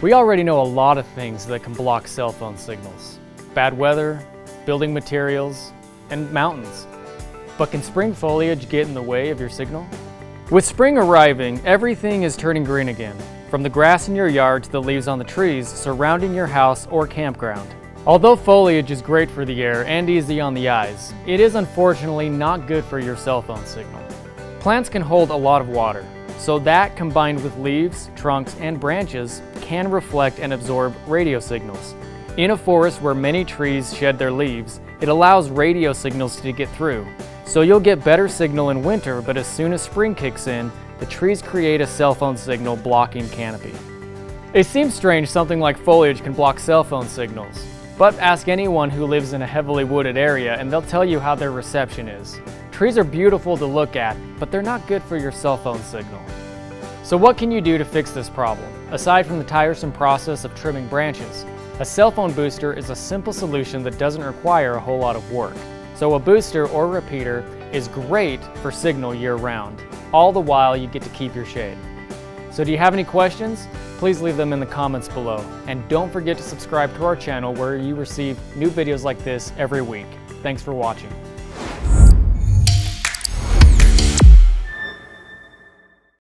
We already know a lot of things that can block cell phone signals. Bad weather, building materials, and mountains. But can spring foliage get in the way of your signal? With spring arriving, everything is turning green again, from the grass in your yard to the leaves on the trees surrounding your house or campground. Although foliage is great for the air and easy on the eyes, it is unfortunately not good for your cell phone signal. Plants can hold a lot of water, so that combined with leaves, trunks, and branches can reflect and absorb radio signals. In a forest where many trees shed their leaves, it allows radio signals to get through. So you'll get better signal in winter, but as soon as spring kicks in, the trees create a cell phone signal blocking canopy. It seems strange something like foliage can block cell phone signals, but ask anyone who lives in a heavily wooded area and they'll tell you how their reception is. Trees are beautiful to look at, but they're not good for your cell phone signal. So what can you do to fix this problem? Aside from the tiresome process of trimming branches, a cell phone booster is a simple solution that doesn't require a whole lot of work. So a booster or repeater is great for signal year round. All the while you get to keep your shade. So do you have any questions? Please leave them in the comments below. And don't forget to subscribe to our channel where you receive new videos like this every week. Thanks for watching.